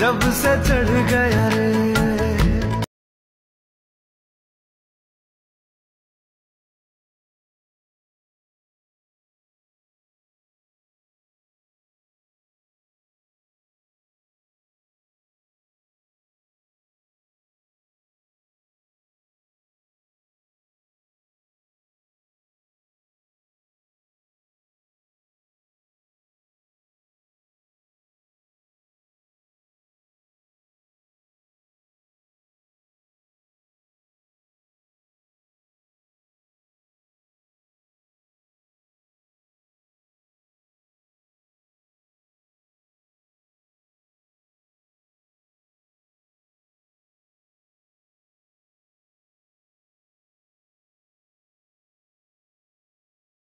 जब से चढ़ गया रे